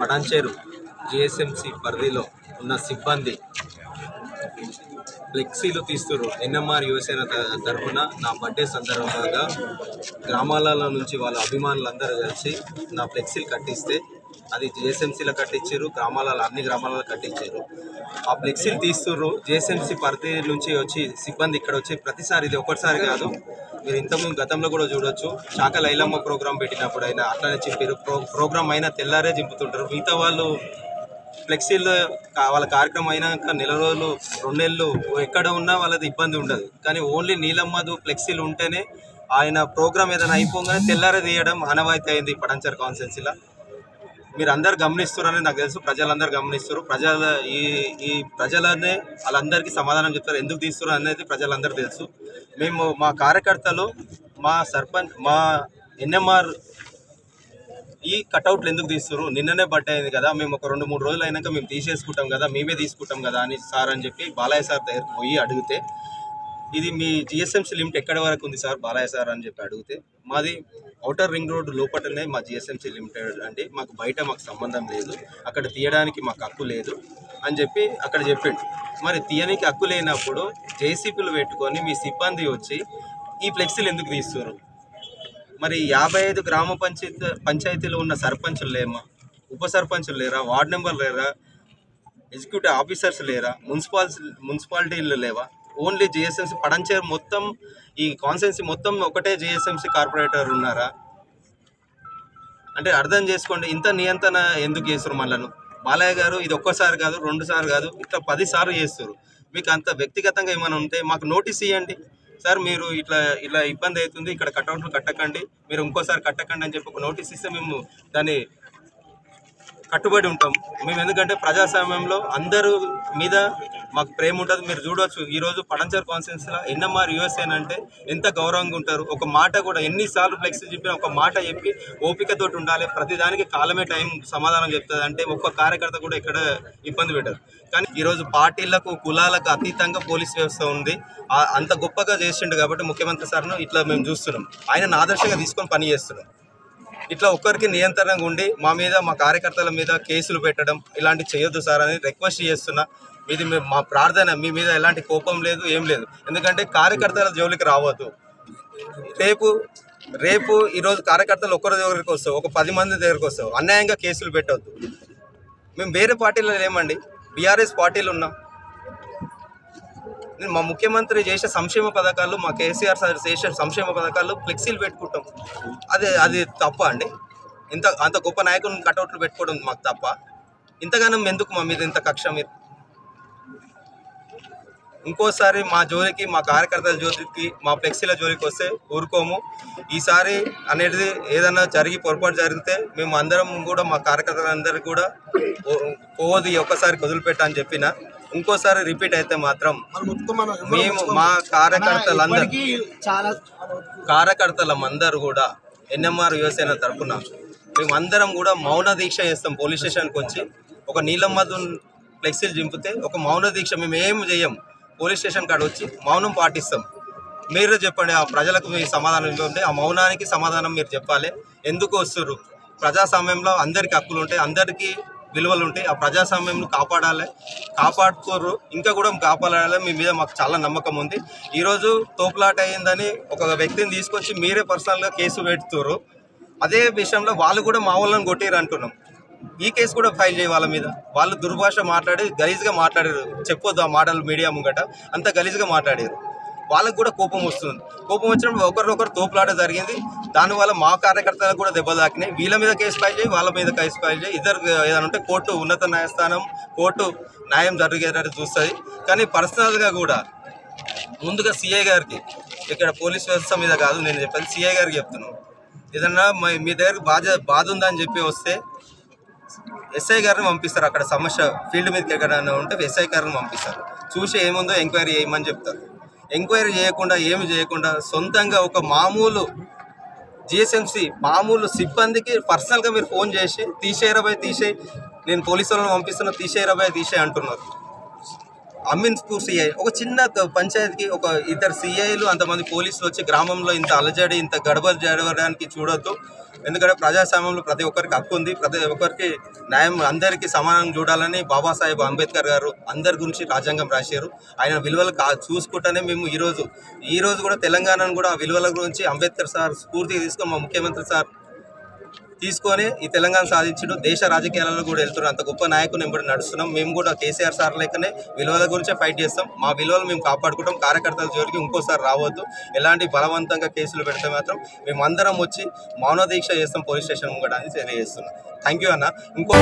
Patancheru GSMC పరిధిలో ఉన్న సిబ్బంది ఫ్లెక్సీలు తీస్తున్నారు ఎన్ఎంఆర్ యువసేన తరఫున నా బర్త్డే సందర్భంగా గ్రామాలలో నుంచి వాళ్ళ అభిమానులందరూ కలిసి నా ఫ్లెక్సీలు కట్టిస్తే అది జేఎస్ఎంసీలో కట్టించారు గ్రామాలలో అన్ని గ్రామాలలో కట్టించారు. ఆ ఫ్లెక్సీలు తీస్తుర్రు. జేఎస్ఎంసీ పరిధి నుంచి వచ్చి సిబ్బంది ఇక్కడ వచ్చి ప్రతిసారి ఇది ఒకటిసారి కాదు. మీరు ఇంతకుముందు గతంలో కూడా చూడొచ్చు. శాఖ లైలమ్మ ప్రోగ్రాం పెట్టినప్పుడు అయినా అట్లనే చెప్పారు ప్రో ప్రోగ్రామ్ అయినా తెల్లారే చింపుతుంటారు. మిగతా వాళ్ళు ఫ్లెక్సీలు వాళ్ళ కార్యక్రమం అయినాక నెల రోజులు రెండు నెలలు ఎక్కడ ఉన్నా వాళ్ళది ఇబ్బంది ఉండదు. కానీ ఓన్లీ నీలమ్మదు ఫ్లెక్సీలు ఉంటేనే ఆయన ప్రోగ్రామ్ ఏదైనా అయిపోగానే తెల్లారే తీయడం అనవాయితీ అయింది పడంచర్ కాన్సెన్సీలో మీరు అందరు గమనిస్తున్నారని నాకు తెలుసు. ప్రజలందరూ గమనిస్తారు ప్రజల ఈ ఈ ప్రజలనే వాళ్ళందరికీ సమాధానం చెప్తారు. ఎందుకు తీస్తున్నారు అనేది ప్రజలందరూ తెలుసు. మేము మా కార్యకర్తలు మా సర్పంచ్ మా ఎన్ఎంఆర్ ఈ కటౌట్లు ఎందుకు తీస్తారు నిన్ననే బర్త్డే అయింది కదా. మేము ఒక రెండు మూడు రోజులు అయినాక మేము తీసేసుకుంటాం కదా. మేమే తీసుకుంటాం కదా అని సార్ అని చెప్పి బాలయ్య సార్ దగ్గరికి పోయి అడిగితే ఇది మీ జిఎస్ఎంసీ లిమిట్ ఎక్కడ వరకు ఉంది సార్? బాలయ్య సార్ అని చెప్పి అడిగితే మాది అవుటర్ రింగ్ రోడ్ లోపలనే మా జిఎస్ఎంసీ లిమిటెడ్ అండి. మాకు బయట మాకు సంబంధం లేదు. అక్కడ తీయడానికి మాకు హక్కు లేదు అని చెప్పి అక్కడ చెప్పిండు. మరి తీయనికి హక్కు లేనప్పుడు జేసీపీలు పెట్టుకొని మీ సిబ్బంది వచ్చి ఈ ఫ్లెక్సీలు ఎందుకు తీస్తారు మరి యాభై ఐదు గ్రామ పంచాయతీ పంచాయతీలో ఉన్న సర్పంచులు లేమా? ఉప సర్పంచులు లేరా? వార్డ్ మెంబర్ లేరా? ఎగ్జిక్యూటివ్ ఆఫీసర్స్ లేరా? మున్సిపాల్ మున్సిపాలిటీలు లేవా? ఓన్లీ జిఎస్ఎంసీ పడంచేరు మొత్తం ఈ కాన్సెన్సీ మొత్తం ఒకటే జిఎస్ఎంసీ కార్పొరేటర్ ఉన్నారా? అంటే అర్థం చేసుకోండి ఇంత నియంత్రణ ఎందుకు చేస్తారు మళ్ళను బాలయ్య గారు ఇది ఒక్కసారి కాదు రెండు సార్లు కాదు ఇట్లా పది సార్లు చేస్తారు మీకు అంత వ్యక్తిగతంగా ఏమైనా ఉంటే మాకు నోటీస్ ఇవ్వండి సార్ మీరు ఇట్లా ఇట్లా ఇబ్బంది అవుతుంది ఇక్కడ కట్అవుట్లు కట్టకండి మీరు ఇంకోసారి కట్టకండి అని చెప్పి ఒక నోటీస్ ఇస్తే మేము దాన్ని కట్టుబడి ఉంటాం. మేము ఎందుకంటే ప్రజాస్వామ్యంలో అందరూ మీద మాకు ప్రేమ ఉంటుంది. మీరు చూడవచ్చు ఈరోజు పడంచర్ కాన్స్టిట్యూన్సీలో ఎన్ఎంఆర్ యుఎస్ఎన్ అంటే ఎంత గౌరవంగా ఉంటారు. ఒక మాట కూడా ఎన్నిసార్లు ఫ్లెక్స్ చెప్పినా ఒక మాట చెప్పి ఓపికతోటి ఉండాలి. ప్రతిదానికి కాలమే టైం సమాధానం చెప్తుంది. అంటే ఒక్క కార్యకర్త కూడా ఇక్కడ ఇబ్బంది పెట్టదు. కానీ ఈరోజు పార్టీలకు కులాలకు అతీతంగా పోలీస్ వ్యవస్థ ఉంది. అంత గొప్పగా చేసిండు కాబట్టి ముఖ్యమంత్రి సార్ను ఇట్లా మేము చూస్తున్నాం. ఆయన ఆదర్శంగా తీసుకొని పని చేస్తున్నాం. ఇట్లా ఒక్కరికి నియంత్రణగా ఉండి మా మీద మా కార్యకర్తల మీద కేసులు పెట్టడం ఇలాంటి చేయొద్దు సార్ అని రిక్వెస్ట్ చేస్తున్నా. ఇది మేము మా ప్రార్థన మీ మీద ఎలాంటి కోపం లేదు ఏం లేదు. ఎందుకంటే కార్యకర్తల జోలికి రావద్దు. రేపు రేపు ఈరోజు కార్యకర్తలు ఒక్కరి దగ్గరికి వస్తావు ఒక పది మంది దగ్గరికి వస్తావు. అన్యాయంగా కేసులు పెట్టవద్దు మేము వేరే పార్టీలో లేమండి. బీఆర్ఎస్ పార్టీలు ఉన్నాం. మా ముఖ్యమంత్రి చేసే సంక్షేమ పథకాలు మా కేసీఆర్ సార్ చేసే సంక్షేమ పథకాలు ఫ్లెక్సీలు పెట్టుకుంటాం. అది అది తప్ప అండి. ఇంత అంత గొప్ప నాయకులను కటౌట్లు పెట్టుకోవడం మాకు తప్ప. ఇంతగానం ఎందుకు మా మీద ఇంత కక్ష మీరు? ఇంకోసారి మా జోలికి మా కార్యకర్తల జోలికి మా ఫ్లెక్సీల జోలికి వస్తే ఊరుకోము. ఈసారి అనేది ఏదైనా జరిగి పొరపాటు జరిగితే మేము అందరం కూడా మా కార్యకర్తలందరికీ కూడా ఓ- పోవద్దు ఒక్కసారి వదిలిపెట్టా అని చెప్పిన ఇంకోసారి రిపీట్ అయితే మాత్రం మేము మా కార్యకర్తలందరూ చాలా కార్యకర్తలం అందరూ కూడా ఎన్ఎంఆర్ యువసేన తరఫున మేము అందరం కూడా మౌన దీక్ష చేస్తాం పోలీస్ స్టేషన్కి వచ్చి. ఒక నీలం మధు ఫ్లెక్సీలు చింపితే ఒక మౌన దీక్ష మేము ఏం చేయం పోలీస్ స్టేషన్ కాడ వచ్చి మౌనం పాటిస్తాం. మీరు చెప్పండి ఆ ప్రజలకు మీ సమాధానం ఇవ్వండి. ఆ మౌనానికి సమాధానం మీరు చెప్పాలి. ఎందుకు వస్తుర్రు? ప్రజాస్వామ్యంలో అందరికీ హక్కులు ఉంటాయి. అందరికీ విలువలు ఉంటాయి. ఆ ప్రజాస్వామ్యం కాపాడాలి. కాపాడుకోరు. ఇంకా కూడా కాపాడాలి. మీ మీద మాకు చాలా నమ్మకం ఉంది. ఈరోజు తోపులాట అయిందని ఒక వ్యక్తిని తీసుకొచ్చి మీరే పర్సనల్గా కేసు పెడుతున్నారు అదే విషయంలో వాళ్ళు కూడా మా వాళ్ళని కొట్టిరు అంటున్నాం. ఈ కేసు కూడా ఫైల్ చేయి వాళ్ళ మీద. వాళ్ళు దుర్భాష మాట్లాడి గలీజ్గా మాట్లాడారు చెప్పొద్దు ఆ మాటలు మీడియా ముంగట. అంత గలీజ్గా మాట్లాడారు వాళ్ళకు కూడా కోపం వస్తుంది. కోపం వచ్చినప్పుడు ఒకరినొకరు తోపులాట జరిగింది. దానివల్ల మా కార్యకర్తలకు కూడా దెబ్బలు తాకినాయి. వీళ్ళ మీద కేసు ఫైల్ చేయి వాళ్ళ మీద కేసు ఫైల్ చేయి. ఇద్దరు ఏదైనా ఉంటే కోర్టు ఉన్నత న్యాయస్థానం కోర్టు న్యాయం జరిగేటట్టు చూస్తుంది. కానీ పర్సనల్గా కూడా ముందుగా సీఏ గారికి ఇక్కడ పోలీస్ వ్యవస్థ మీద కాదు నేను చెప్పేది సీఏ గారికి చెప్తున్నాను. ఏదన్నా మీ- దగ్గర బాధ బాధ ఉందని చెప్పి వస్తే ఎస్ఐ గారిని పంపిస్తారు. అక్కడ సమస్య ఫీల్డ్ మీదకి ఎక్కడన్నా ఉంటే ఎస్ఐ గారిని పంపిస్తారు. చూసి ఏముందో ఎంక్వైరీ చేయమని చెప్తారు. ఎంక్వైరీ చేయకుండా ఏమి చేయకుండా సొంతంగా ఒక మామూలు జిఎస్ఎంసి మామూలు సిబ్బందికి పర్సనల్గా మీరు ఫోన్ చేసి తీసేయరాబాయ్ తీసేయి. నేను పోలీసు వాళ్ళని పంపిస్తున్నా తీసేయరాబాయ్ తీసేయి అంటున్నారు. అమీన్పూర్ సిఐ ఒక చిన్న పంచాయతీకి ఒక ఇద్దరు సిఐలు అంతమంది పోలీసులు వచ్చి గ్రామంలో ఇంత అలజడి ఇంత గడబడి జరగడానికి చూడొద్దు. ఎందుకంటే ప్రజాస్వామ్యంలో ప్రతి ఒక్కరికి హక్కు ఉంది. ప్రతి ఒక్కరికి న్యాయం అందరికీ సమానం చూడాలని బాబాసాహెబ్ అంబేద్కర్ గారు అందరి గురించి రాజ్యాంగం రాశారు. ఆయన విలువలు కా చూసుకుంటేనే మేము ఈరోజు ఈ రోజు కూడా తెలంగాణను కూడా ఆ విలువల గురించి అంబేద్కర్ సార్ స్ఫూర్తి తీసుకొని మా ముఖ్యమంత్రి సార్ తీసుకొని ఈ తెలంగాణ సాధించడం. దేశ రాజకీయాలలో కూడా వెళ్తున్నాం అంత గొప్ప నాయకుని వెంబడి నడుస్తున్నాం. మేము కూడా కేసీఆర్ సార్ లేకనే విలువల గురించే ఫైట్ చేస్తాం. మా విలువలు మేము కాపాడుకుంటాం. కార్యకర్తల జోలికి ఇంకోసారి రావద్దు. ఎలాంటి బలవంతంగా కేసులు పెడితే మాత్రం మేము అందరం వచ్చి మౌన దీక్ష చేస్తాం పోలీస్ స్టేషన్ ముంగట అని తెలియజేస్తున్నాం. థ్యాంక్ యూ అన్న. ఇంకో